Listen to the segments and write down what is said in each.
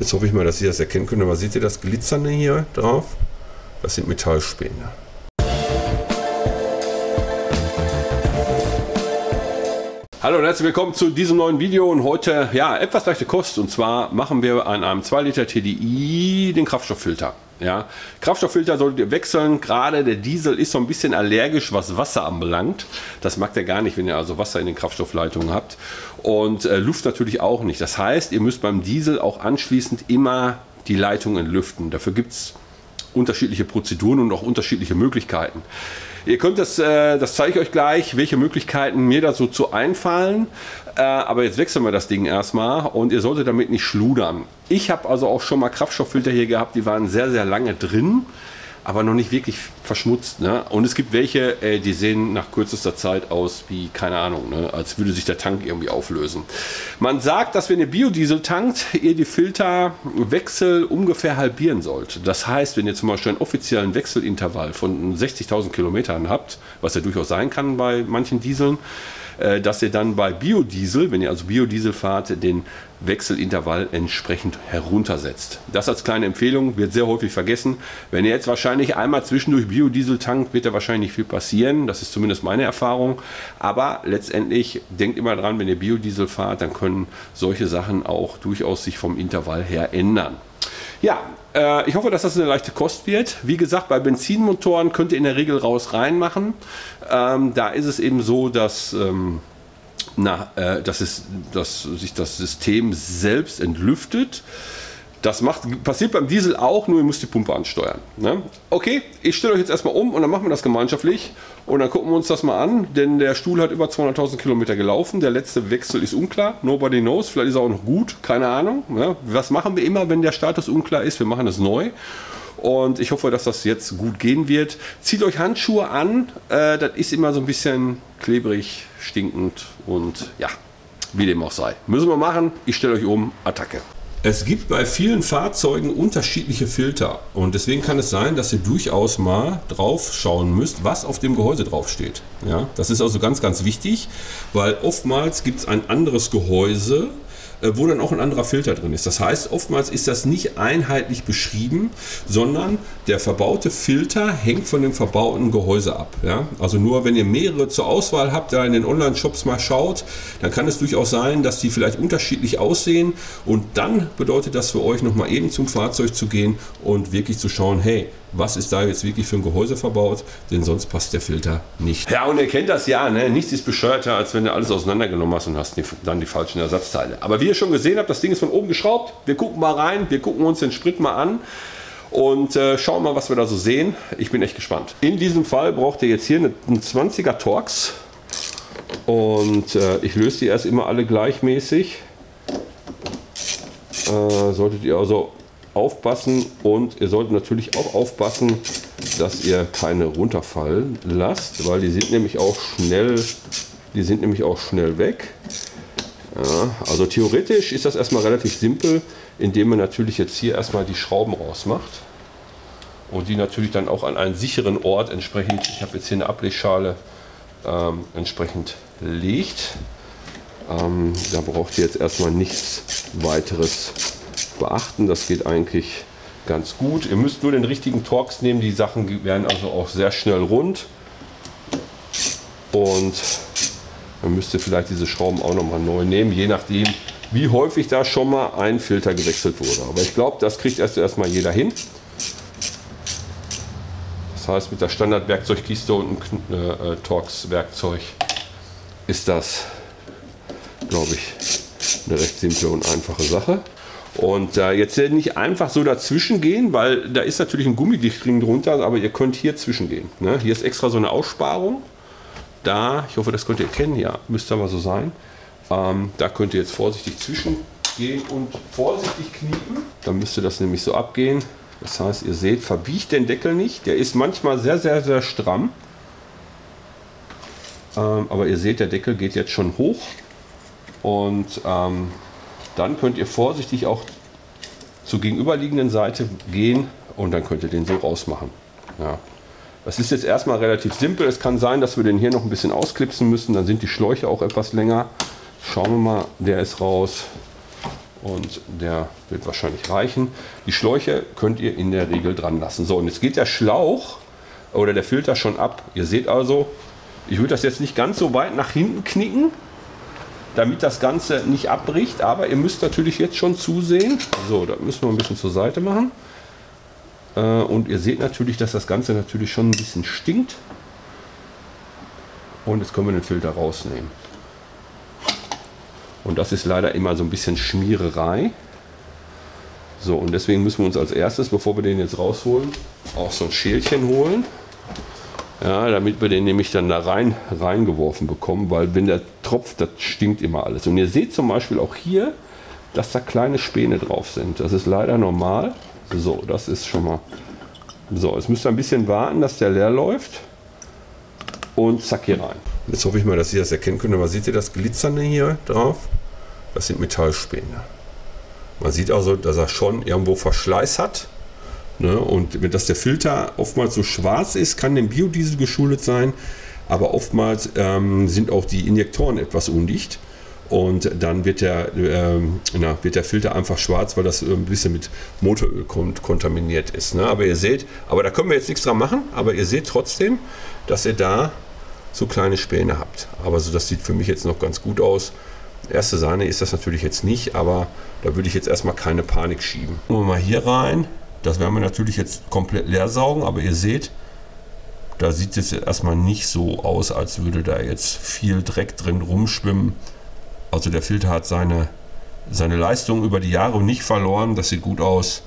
Jetzt hoffe ich mal, dass ihr das erkennen könnt. Aber seht ihr das Glitzernde hier drauf? Das sind Metallspäne. Hallo und herzlich willkommen zu diesem neuen Video und heute ja etwas leichte Kost und zwar machen wir an einem 2 Liter TDI den Kraftstofffilter. Ja, Kraftstofffilter solltet ihr wechseln. Gerade der Diesel ist so ein bisschen allergisch, was Wasser anbelangt. Das mag der gar nicht, wenn ihr also Wasser in den Kraftstoffleitungen habt. Und äh, Luft natürlich auch nicht. Das heißt, ihr müsst beim Diesel auch anschließend immer die Leitung entlüften. Dafür gibt es unterschiedliche Prozeduren und auch unterschiedliche Möglichkeiten. Ihr könnt das, äh, das zeige ich euch gleich, welche Möglichkeiten mir da so zu einfallen. Äh, aber jetzt wechseln wir das Ding erstmal und ihr solltet damit nicht schludern. Ich habe also auch schon mal Kraftstofffilter hier gehabt, die waren sehr, sehr lange drin aber noch nicht wirklich verschmutzt. Ne? Und es gibt welche, äh, die sehen nach kürzester Zeit aus wie, keine Ahnung, ne? als würde sich der Tank irgendwie auflösen. Man sagt, dass wenn ihr Biodiesel tankt, ihr die Filterwechsel ungefähr halbieren sollt. Das heißt, wenn ihr zum Beispiel einen offiziellen Wechselintervall von 60.000 Kilometern habt, was ja durchaus sein kann bei manchen Dieseln, dass ihr dann bei Biodiesel, wenn ihr also Biodiesel fahrt, den Wechselintervall entsprechend heruntersetzt. Das als kleine Empfehlung wird sehr häufig vergessen. Wenn ihr jetzt wahrscheinlich einmal zwischendurch Biodiesel tankt, wird da wahrscheinlich nicht viel passieren. Das ist zumindest meine Erfahrung. Aber letztendlich denkt immer dran, wenn ihr Biodiesel fahrt, dann können solche Sachen auch durchaus sich vom Intervall her ändern. Ja, äh, ich hoffe, dass das eine leichte Kost wird. Wie gesagt, bei Benzinmotoren könnt ihr in der Regel raus rein machen. Ähm, da ist es eben so, dass ähm, na, äh, dass, es, dass sich das System selbst entlüftet. Das macht, passiert beim Diesel auch, nur ihr müsst die Pumpe ansteuern. Ne? Okay, ich stelle euch jetzt erstmal um und dann machen wir das gemeinschaftlich und dann gucken wir uns das mal an, denn der Stuhl hat über 200.000 Kilometer gelaufen. Der letzte Wechsel ist unklar, nobody knows, vielleicht ist er auch noch gut, keine Ahnung. Ne? Was machen wir immer, wenn der Status unklar ist? Wir machen es neu und ich hoffe, dass das jetzt gut gehen wird. Zieht euch Handschuhe an. Äh, das ist immer so ein bisschen klebrig, stinkend und ja, wie dem auch sei. Müssen wir machen. Ich stelle euch um. Attacke. Es gibt bei vielen Fahrzeugen unterschiedliche Filter und deswegen kann es sein, dass ihr durchaus mal drauf schauen müsst, was auf dem Gehäuse drauf steht. Ja, das ist also ganz, ganz wichtig, weil oftmals gibt es ein anderes Gehäuse, wo dann auch ein anderer Filter drin ist. Das heißt, oftmals ist das nicht einheitlich beschrieben, sondern der verbaute Filter hängt von dem verbauten Gehäuse ab. Ja? Also nur wenn ihr mehrere zur Auswahl habt, da in den Online-Shops mal schaut, dann kann es durchaus sein, dass die vielleicht unterschiedlich aussehen und dann bedeutet das für euch nochmal eben zum Fahrzeug zu gehen und wirklich zu schauen, hey, was ist da jetzt wirklich für ein Gehäuse verbaut, denn sonst passt der Filter nicht. Ja, und ihr kennt das ja, ne? nichts ist bescheuerter, als wenn du alles auseinandergenommen hast und hast die, dann die falschen Ersatzteile. Aber wie ihr schon gesehen habt, das Ding ist von oben geschraubt. Wir gucken mal rein, wir gucken uns den Sprit mal an und äh, schauen mal, was wir da so sehen. Ich bin echt gespannt. In diesem Fall braucht ihr jetzt hier eine, einen 20er Torx und äh, ich löse die erst immer alle gleichmäßig. Äh, solltet ihr also aufpassen und ihr solltet natürlich auch aufpassen, dass ihr keine runterfallen lasst, weil die sind nämlich auch schnell, die sind nämlich auch schnell weg. Ja, also theoretisch ist das erstmal relativ simpel, indem man natürlich jetzt hier erstmal die Schrauben rausmacht und die natürlich dann auch an einen sicheren Ort entsprechend, ich habe jetzt hier eine Ablegschale, ähm, entsprechend legt. Ähm, da braucht ihr jetzt erstmal nichts weiteres beachten. Das geht eigentlich ganz gut. Ihr müsst nur den richtigen Torx nehmen. Die Sachen werden also auch sehr schnell rund. Und dann müsst ihr vielleicht diese Schrauben auch nochmal neu nehmen, je nachdem, wie häufig da schon mal ein Filter gewechselt wurde. Aber ich glaube, das kriegt erst erstmal jeder hin. Das heißt, mit der Standardwerkzeugkiste und einem äh, Torx-Werkzeug ist das, glaube ich, eine recht simple und einfache Sache. Und äh, jetzt nicht einfach so dazwischen gehen, weil da ist natürlich ein Gummidichtring drunter, aber ihr könnt hier zwischengehen. Ne? Hier ist extra so eine Aussparung. Da, ich hoffe, das könnt ihr erkennen, ja, müsste aber so sein. Ähm, da könnt ihr jetzt vorsichtig zwischengehen und vorsichtig kniepen. Dann müsste das nämlich so abgehen. Das heißt, ihr seht, verbiegt den Deckel nicht. Der ist manchmal sehr, sehr, sehr stramm. Ähm, aber ihr seht, der Deckel geht jetzt schon hoch. Und ähm, dann könnt ihr vorsichtig auch zur gegenüberliegenden Seite gehen und dann könnt ihr den so rausmachen. Ja. Das ist jetzt erstmal relativ simpel. Es kann sein, dass wir den hier noch ein bisschen ausklipsen müssen. Dann sind die Schläuche auch etwas länger. Schauen wir mal, der ist raus. und der wird wahrscheinlich reichen. Die Schläuche könnt ihr in der Regel dran lassen. So, und jetzt geht der Schlauch oder der Filter schon ab. Ihr seht also, ich würde das jetzt nicht ganz so weit nach hinten knicken, damit das Ganze nicht abbricht, aber ihr müsst natürlich jetzt schon zusehen. So, da müssen wir ein bisschen zur Seite machen. Äh, und ihr seht natürlich, dass das Ganze natürlich schon ein bisschen stinkt. Und jetzt können wir den Filter rausnehmen. Und das ist leider immer so ein bisschen Schmiererei. So, und deswegen müssen wir uns als erstes, bevor wir den jetzt rausholen, auch so ein Schälchen holen. Ja, damit wir den nämlich dann da rein reingeworfen bekommen, weil wenn der tropft, das stinkt immer alles. Und ihr seht zum Beispiel auch hier, dass da kleine Späne drauf sind. Das ist leider normal. So, das ist schon mal. So, jetzt müsst ihr ein bisschen warten, dass der leer läuft. Und zack hier rein. Jetzt hoffe ich mal, dass ihr das erkennen könnt. Aber seht ihr das Glitzernde hier drauf? Das sind Metallspäne. Man sieht also, dass er schon irgendwo Verschleiß hat. Ne? Und wenn das der Filter oftmals so schwarz ist, kann dem Biodiesel geschuldet sein. Aber oftmals ähm, sind auch die Injektoren etwas undicht. Und dann wird der, ähm, na, wird der Filter einfach schwarz, weil das ein bisschen mit Motoröl kont kontaminiert ist. Ne? Aber ihr seht, aber da können wir jetzt nichts dran machen, aber ihr seht trotzdem, dass ihr da so kleine Späne habt. Aber so, das sieht für mich jetzt noch ganz gut aus. Erste Sahne ist das natürlich jetzt nicht, aber da würde ich jetzt erstmal keine Panik schieben. Gucken wir mal hier rein. Das werden wir natürlich jetzt komplett leer saugen, aber ihr seht, da sieht es erstmal nicht so aus, als würde da jetzt viel Dreck drin rumschwimmen. Also der Filter hat seine, seine Leistung über die Jahre nicht verloren. Das sieht gut aus.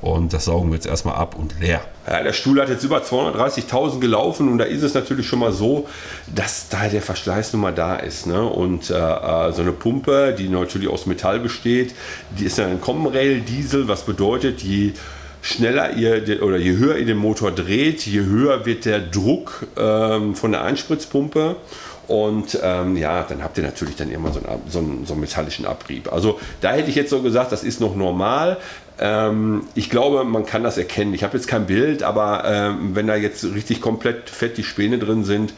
Und das saugen wir jetzt erstmal ab und leer. Ja, der Stuhl hat jetzt über 230.000 gelaufen und da ist es natürlich schon mal so, dass da der Verschleiß nun mal da ist. Ne? Und äh, äh so eine Pumpe, die natürlich aus Metall besteht, die ist ein Common Rail Diesel, was bedeutet, je schneller ihr oder je höher ihr den Motor dreht, je höher wird der Druck ähm, von der Einspritzpumpe. Und ähm, ja, dann habt ihr natürlich dann immer so einen, so, einen, so einen, metallischen Abrieb. Also da hätte ich jetzt so gesagt, das ist noch normal. Ähm, ich glaube, man kann das erkennen. Ich habe jetzt kein Bild, aber ähm, wenn da jetzt richtig komplett fett die Späne drin sind,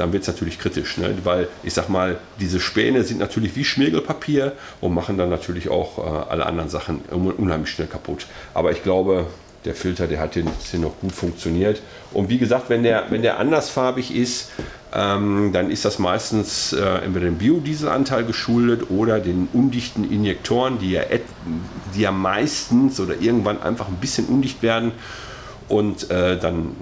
dann wird es natürlich kritisch, ne? weil ich sag mal, diese Späne sind natürlich wie Schmirgelpapier und machen dann natürlich auch äh, alle anderen Sachen unheimlich schnell kaputt. Aber ich glaube, der Filter, der hat hier, hier noch gut funktioniert. Und wie gesagt, wenn der, wenn der andersfarbig ist, ähm, dann ist das meistens äh, entweder dem Biodieselanteil geschuldet oder den undichten Injektoren, die ja, die ja meistens oder irgendwann einfach ein bisschen undicht werden und äh, dann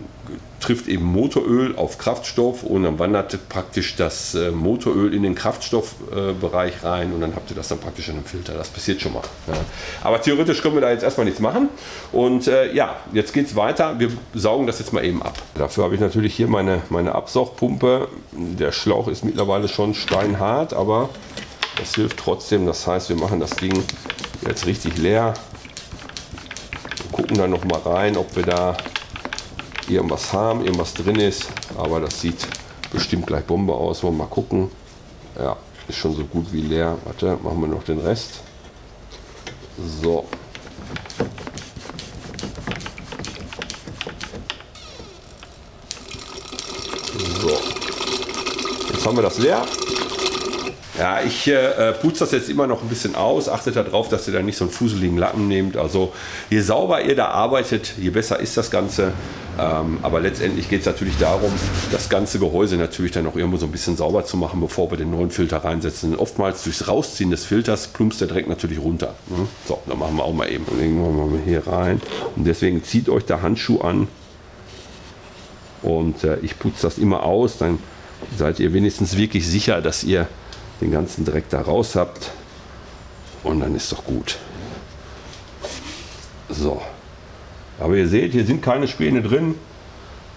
trifft eben Motoröl auf Kraftstoff und dann wandert praktisch das äh, Motoröl in den Kraftstoffbereich äh, rein und dann habt ihr das dann praktisch in einem Filter. Das passiert schon mal. Ja. Aber theoretisch können wir da jetzt erstmal nichts machen. Und äh, ja, jetzt geht es weiter. Wir saugen das jetzt mal eben ab. Dafür habe ich natürlich hier meine, meine Absaugpumpe. Der Schlauch ist mittlerweile schon steinhart, aber das hilft trotzdem. Das heißt, wir machen das Ding jetzt richtig leer. Gucken dann noch mal rein, ob wir da irgendwas haben, irgendwas drin ist. Aber das sieht bestimmt gleich Bombe aus. Wollen wir mal gucken. Ja, ist schon so gut wie leer. Warte, machen wir noch den Rest. So. So. Jetzt haben wir das leer. Ja, ich äh, putze das jetzt immer noch ein bisschen aus. Achtet darauf, dass ihr da nicht so einen fuseligen Lappen nehmt. Also je sauber ihr da arbeitet, je besser ist das Ganze. Ähm, aber letztendlich geht es natürlich darum, das ganze Gehäuse natürlich dann auch irgendwo so ein bisschen sauber zu machen, bevor wir den neuen Filter reinsetzen. Oftmals durchs Rausziehen des Filters plumpst der Dreck natürlich runter. Ne? So, dann machen wir auch mal eben. Dann legen wir mal hier rein. Und deswegen zieht euch der Handschuh an. Und äh, ich putze das immer aus. Dann seid ihr wenigstens wirklich sicher, dass ihr den ganzen Dreck da raus habt. Und dann ist doch gut. So. Aber ihr seht, hier sind keine Späne drin.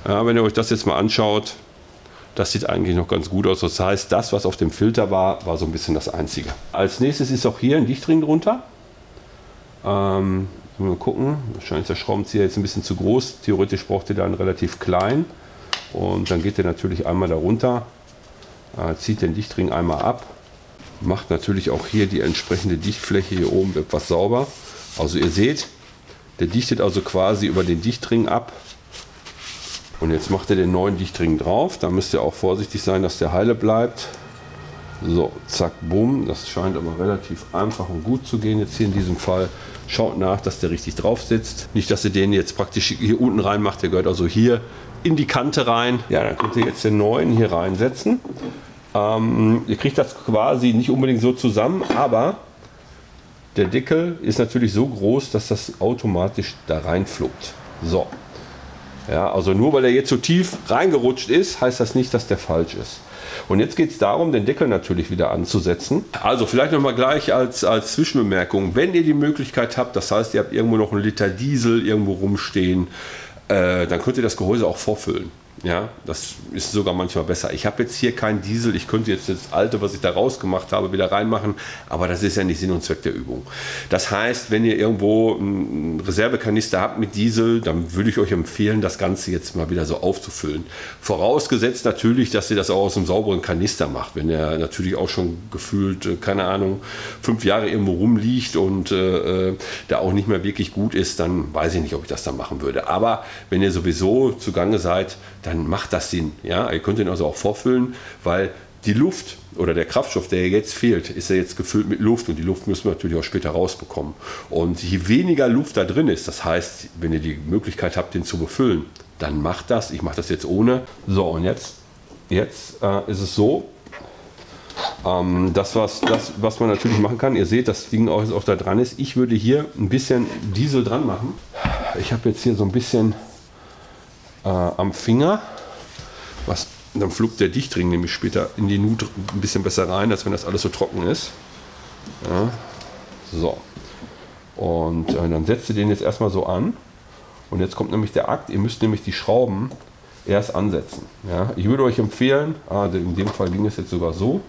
Ja, wenn ihr euch das jetzt mal anschaut, das sieht eigentlich noch ganz gut aus. Das heißt, das, was auf dem Filter war, war so ein bisschen das Einzige. Als nächstes ist auch hier ein Dichtring drunter. Ähm, mal gucken, wahrscheinlich ist der Schraubenzieher jetzt ein bisschen zu groß. Theoretisch braucht ihr da einen relativ klein. Und dann geht ihr natürlich einmal darunter zieht den Dichtring einmal ab, macht natürlich auch hier die entsprechende Dichtfläche hier oben etwas sauber. Also ihr seht, der dichtet also quasi über den Dichtring ab. Und jetzt macht er den neuen Dichtring drauf. Da müsst ihr auch vorsichtig sein, dass der heile bleibt. So, zack, bumm. Das scheint aber relativ einfach und gut zu gehen jetzt hier in diesem Fall. Schaut nach, dass der richtig drauf sitzt. Nicht, dass ihr den jetzt praktisch hier unten rein macht. Der gehört also hier in die Kante rein. Ja, dann könnt ihr jetzt den neuen hier reinsetzen. Ähm, ihr kriegt das quasi nicht unbedingt so zusammen, aber der Deckel ist natürlich so groß, dass das automatisch da reinflugt. So. Ja, also nur weil er jetzt so tief reingerutscht ist, heißt das nicht, dass der falsch ist. Und jetzt geht es darum, den Deckel natürlich wieder anzusetzen. Also vielleicht nochmal gleich als, als Zwischenbemerkung, wenn ihr die Möglichkeit habt, das heißt, ihr habt irgendwo noch einen Liter Diesel irgendwo rumstehen, äh, dann könnt ihr das Gehäuse auch vorfüllen. Ja, das ist sogar manchmal besser. Ich habe jetzt hier keinen Diesel. Ich könnte jetzt das alte, was ich da rausgemacht habe, wieder reinmachen. Aber das ist ja nicht Sinn und Zweck der Übung. Das heißt, wenn ihr irgendwo einen Reservekanister habt mit Diesel, dann würde ich euch empfehlen, das Ganze jetzt mal wieder so aufzufüllen. Vorausgesetzt natürlich, dass ihr das auch aus einem sauberen Kanister macht. Wenn er natürlich auch schon gefühlt, äh, keine Ahnung, fünf Jahre irgendwo rumliegt und äh, äh, da auch nicht mehr wirklich gut ist, dann weiß ich nicht, ob ich das dann machen würde. Aber wenn ihr sowieso zugange seid, dann macht das Sinn. Ja? Ihr könnt ihn also auch vorfüllen, weil die Luft oder der Kraftstoff, der jetzt fehlt, ist ja jetzt gefüllt mit Luft und die Luft müssen wir natürlich auch später rausbekommen. Und je weniger Luft da drin ist, das heißt, wenn ihr die Möglichkeit habt, den zu befüllen, dann macht das. Ich mache das jetzt ohne. So, und jetzt, jetzt äh, ist es so, ähm, das, was, das, was man natürlich machen kann, ihr seht, das Ding auch, auch da dran ist. Ich würde hier ein bisschen Diesel dran machen. Ich habe jetzt hier so ein bisschen äh, am Finger. Was, dann flugt der Dichtring nämlich später in die Nut ein bisschen besser rein, als wenn das alles so trocken ist. Ja. So. Und äh, dann setzt ihr den jetzt erstmal so an. Und jetzt kommt nämlich der Akt, ihr müsst nämlich die Schrauben erst ansetzen. Ja. Ich würde euch empfehlen, ah, in dem Fall ging es jetzt sogar so,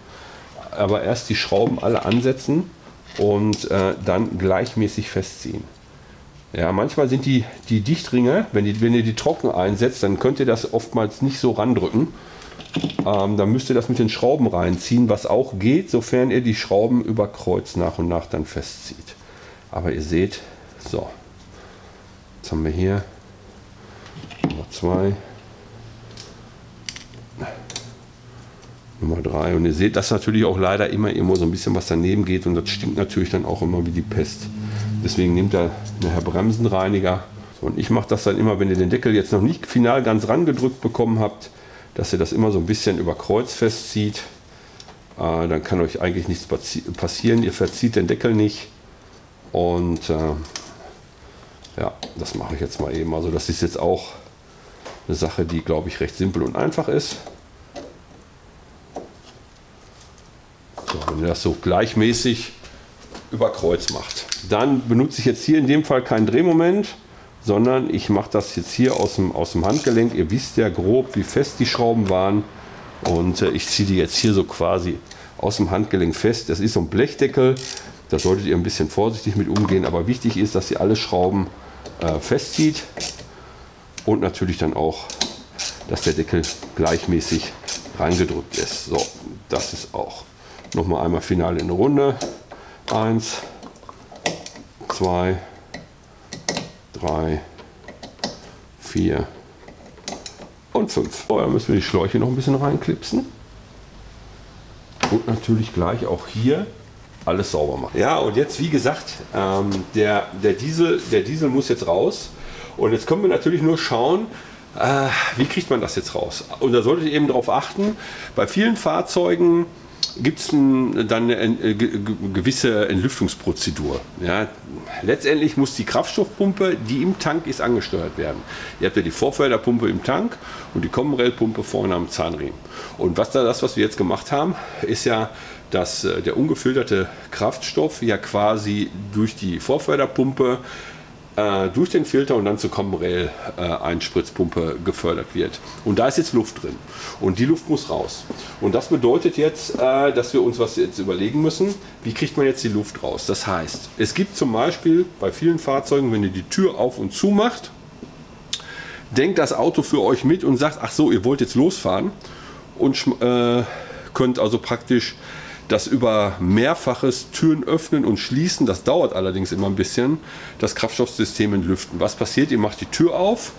aber erst die Schrauben alle ansetzen und äh, dann gleichmäßig festziehen. Ja, manchmal sind die, die Dichtringe, wenn, die, wenn ihr die trocken einsetzt, dann könnt ihr das oftmals nicht so randrücken. Ähm, dann müsst ihr das mit den Schrauben reinziehen, was auch geht, sofern ihr die Schrauben über Kreuz nach und nach dann festzieht. Aber ihr seht, so, jetzt haben wir hier Nummer 2, Nummer 3 und ihr seht, dass natürlich auch leider immer irgendwo so ein bisschen was daneben geht und das stinkt natürlich dann auch immer wie die Pest. Deswegen nimmt er nachher Bremsenreiniger. Und ich mache das dann immer, wenn ihr den Deckel jetzt noch nicht final ganz rangedrückt bekommen habt, dass ihr das immer so ein bisschen über Kreuz festzieht. Äh, dann kann euch eigentlich nichts passieren. Ihr verzieht den Deckel nicht. Und äh, ja, das mache ich jetzt mal eben. Also das ist jetzt auch eine Sache, die glaube ich recht simpel und einfach ist. So, wenn ihr das so gleichmäßig über Kreuz macht. Dann benutze ich jetzt hier in dem Fall keinen Drehmoment, sondern ich mache das jetzt hier aus dem, aus dem Handgelenk. Ihr wisst ja grob, wie fest die Schrauben waren. Und äh, ich ziehe die jetzt hier so quasi aus dem Handgelenk fest. Das ist so ein Blechdeckel. Da solltet ihr ein bisschen vorsichtig mit umgehen. Aber wichtig ist, dass ihr alle Schrauben äh, festzieht. Und natürlich dann auch, dass der Deckel gleichmäßig reingedrückt ist. So, das ist auch nochmal einmal final in eine Runde. Eins, zwei, drei, vier und fünf. Vorher müssen wir die Schläuche noch ein bisschen reinklipsen. Und natürlich gleich auch hier alles sauber machen. Ja, und jetzt wie gesagt, ähm, der, der, Diesel, der Diesel muss jetzt raus. Und jetzt können wir natürlich nur schauen, äh, wie kriegt man das jetzt raus. Und da solltet ihr eben darauf achten, bei vielen Fahrzeugen gibt es dann eine äh, gewisse Entlüftungsprozedur. Ja, letztendlich muss die Kraftstoffpumpe, die im Tank ist, angesteuert werden. Ihr habt ja die Vorförderpumpe im Tank und die Comrel-Pumpe vorne am Zahnriemen. Und was da das, was wir jetzt gemacht haben, ist ja, dass äh, der ungefilterte Kraftstoff ja quasi durch die Vorförderpumpe äh, durch den Filter und dann zur Comrail äh, Einspritzpumpe gefördert wird. Und da ist jetzt Luft drin. Und die Luft muss raus. Und das bedeutet jetzt, äh, dass wir uns was jetzt überlegen müssen, wie kriegt man jetzt die Luft raus? Das heißt, es gibt zum Beispiel bei vielen Fahrzeugen, wenn ihr die Tür auf und zu macht, denkt das Auto für euch mit und sagt, ach so, ihr wollt jetzt losfahren und äh, könnt also praktisch das über mehrfaches Türen öffnen und schließen, das dauert allerdings immer ein bisschen, das Kraftstoffsystem entlüften. Was passiert? Ihr macht die Tür auf,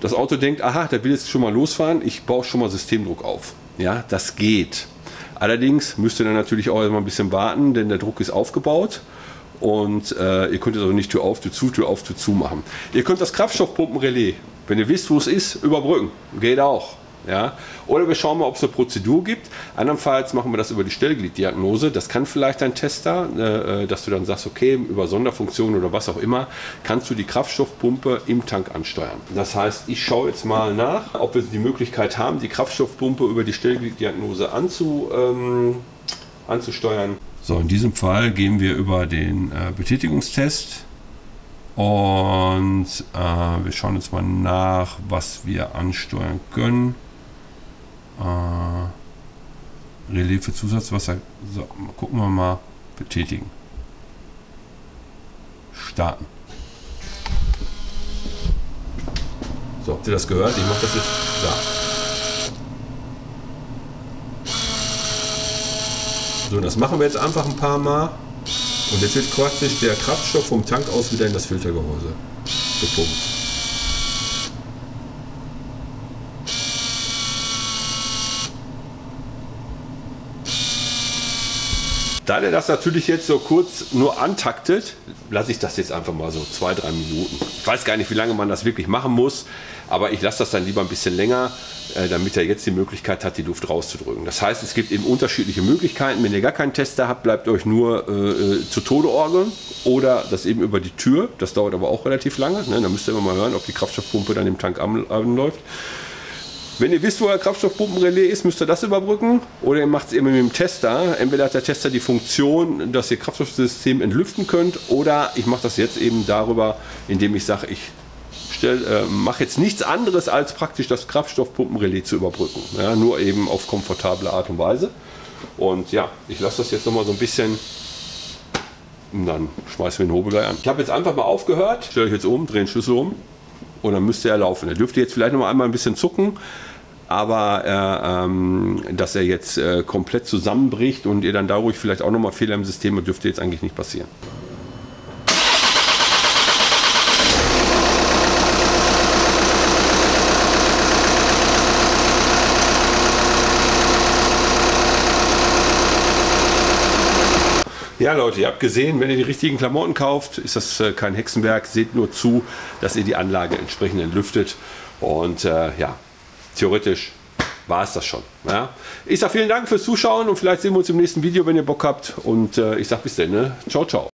das Auto denkt, aha, der will jetzt schon mal losfahren, ich baue schon mal Systemdruck auf. Ja, das geht. Allerdings müsst ihr dann natürlich auch immer ein bisschen warten, denn der Druck ist aufgebaut und äh, ihr könnt es also nicht Tür auf, Tür zu, Tür auf, Tür zu machen. Ihr könnt das Kraftstoffpumpenrelais, wenn ihr wisst, wo es ist, überbrücken. Geht auch. Ja? Oder wir schauen mal, ob es eine Prozedur gibt. Andernfalls machen wir das über die Stellglieddiagnose. Das kann vielleicht ein Tester, äh, äh, dass du dann sagst, okay, über Sonderfunktionen oder was auch immer, kannst du die Kraftstoffpumpe im Tank ansteuern. Das heißt, ich schaue jetzt mal nach, ob wir die Möglichkeit haben, die Kraftstoffpumpe über die Stellglieddiagnose anzu, ähm, anzusteuern. So, in diesem Fall gehen wir über den äh, Betätigungstest und äh, wir schauen jetzt mal nach, was wir ansteuern können. Äh, Relais für Zusatzwasser. So, gucken wir mal. Betätigen. Starten. So, habt ihr das gehört? Ich mache das jetzt da. So, das machen wir jetzt einfach ein paar Mal. Und jetzt wird praktisch der Kraftstoff vom Tank aus wieder in das Filtergehäuse gepumpt. Da der das natürlich jetzt so kurz nur antaktet, lasse ich das jetzt einfach mal so zwei, drei Minuten. Ich weiß gar nicht, wie lange man das wirklich machen muss, aber ich lasse das dann lieber ein bisschen länger, äh, damit er jetzt die Möglichkeit hat, die Luft rauszudrücken. Das heißt, es gibt eben unterschiedliche Möglichkeiten. Wenn ihr gar keinen Tester habt, bleibt euch nur äh, äh zu Tode orgeln oder das eben über die Tür. Das dauert aber auch relativ lange. Ne? Da müsst ihr immer mal hören, ob die Kraftstoffpumpe dann im Tank anläuft. Wenn ihr wisst, wo euer Kraftstoffpumpenrelais ist, müsst ihr das überbrücken. Oder ihr macht es immer mit dem Tester. Entweder hat der Tester die Funktion, dass ihr Kraftstoffsystem entlüften könnt, oder ich mache das jetzt eben darüber, indem ich sage, ich äh, mache jetzt nichts anderes, als praktisch das Kraftstoffpumpenrelais zu überbrücken. Ja, nur eben auf komfortable Art und Weise. Und ja, ich lasse das jetzt noch mal so ein bisschen und dann schmeißen wir den Hobel an. Ich habe jetzt einfach mal aufgehört, stelle ich jetzt um, drehe den Schlüssel um und dann müsste er laufen. Er dürfte jetzt vielleicht noch einmal ein bisschen zucken, aber äh, ähm, dass er jetzt äh, komplett zusammenbricht und ihr dann dadurch vielleicht auch nochmal Fehler im System dürfte jetzt eigentlich nicht passieren. Ja, Leute, ihr habt gesehen, wenn ihr die richtigen Klamotten kauft, ist das äh, kein Hexenwerk. Seht nur zu, dass ihr die Anlage entsprechend entlüftet. Und äh, ja, theoretisch war es das schon. Ja. Ich sage vielen Dank fürs Zuschauen und vielleicht sehen wir uns im nächsten Video, wenn ihr Bock habt. Und äh, ich sage bis dann. Ne? Ciao, ciao.